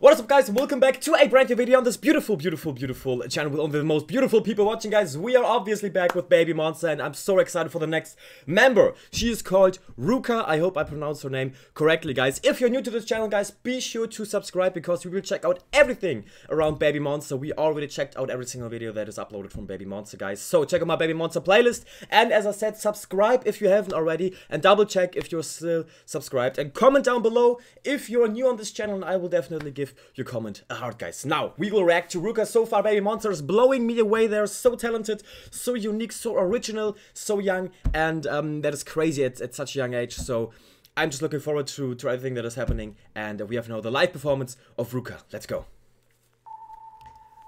What is up guys, welcome back to a brand new video on this beautiful, beautiful, beautiful channel with only the most beautiful people watching guys. We are obviously back with Baby Monster and I'm so excited for the next member. She is called Ruka, I hope I pronounced her name correctly guys. If you're new to this channel guys, be sure to subscribe because we will check out everything around Baby Monster. We already checked out every single video that is uploaded from Baby Monster guys. So check out my Baby Monster playlist and as I said, subscribe if you haven't already and double check if you're still subscribed and comment down below if you're new on this channel and I will definitely give give your comment a heart, guys. Now, we will react to Ruka. So far, Baby Monsters blowing me away. They're so talented, so unique, so original, so young, and um, that is crazy at, at such a young age. So I'm just looking forward to, to everything that is happening. And we have now the live performance of Ruka. Let's go.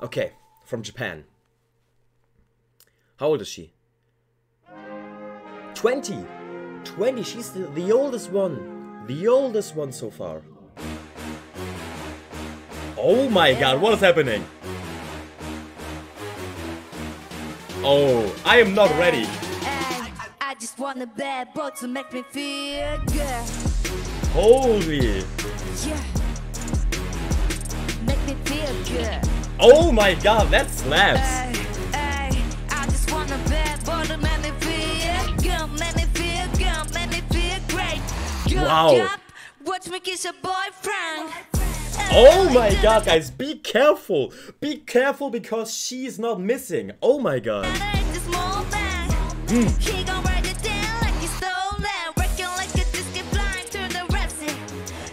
Okay, from Japan. How old is she? 20! 20, she's the, the oldest one. The oldest one so far. Oh my god, what is happening? Oh, I am not ready. I just want a bad boy to make me feel good. Holy. Yeah. Make me feel good. Oh my god, that slaps. Ay, ay, I just want a bad boy to make me feel good. Make me feel good. Make me feel great. Good wow. Job. Watch me kiss your boyfriend. Oh my god, guys, be careful. Be careful because she's not missing. Oh my god. Mm.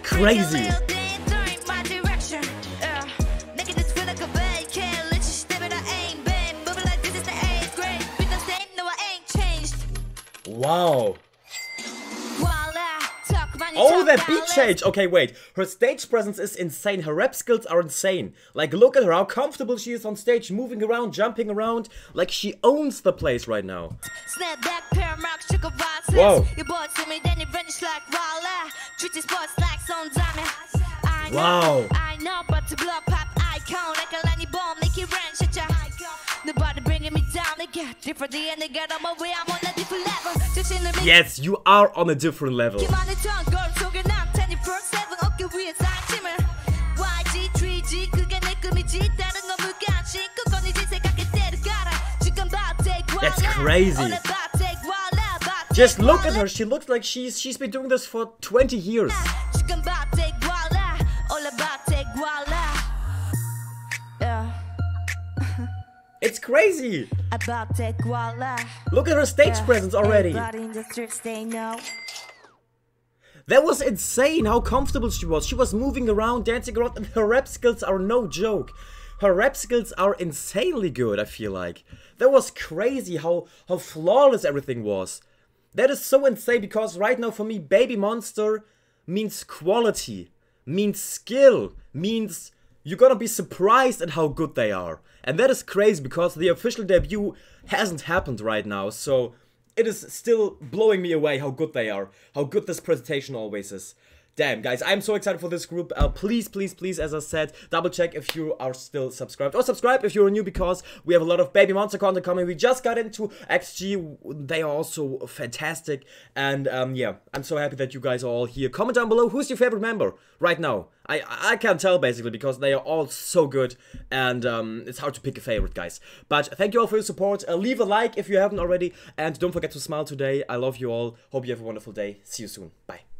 Crazy. Wow. Oh, that beat change! Okay, wait. Her stage presence is insane. Her rap skills are insane. Like, look at her, how comfortable she is on stage, moving around, jumping around. Like, she owns the place right now. Whoa. Wow. Nobody bringing me down, get different, and they get on my way, I'm on a different level. Yes, you are on a different level. That's crazy. Just look at her. She looks like she's she's been doing this for 20 years. It's crazy. Look at her stage presence already. That was insane how comfortable she was. She was moving around, dancing around, and her rap skills are no joke. Her rap skills are insanely good, I feel like. That was crazy how, how flawless everything was. That is so insane because right now for me, Baby Monster means quality, means skill, means you're gonna be surprised at how good they are. And that is crazy because the official debut hasn't happened right now, so it is still blowing me away how good they are, how good this presentation always is. Damn, guys, I'm so excited for this group. Uh, please, please, please, as I said, double check if you are still subscribed. Or subscribe if you're new because we have a lot of Baby Monster content coming. We just got into XG. They are also fantastic. And um, yeah, I'm so happy that you guys are all here. Comment down below who's your favorite member right now. I, I can't tell basically because they are all so good and um, it's hard to pick a favorite, guys. But thank you all for your support. Uh, leave a like if you haven't already. And don't forget to smile today. I love you all. Hope you have a wonderful day. See you soon. Bye.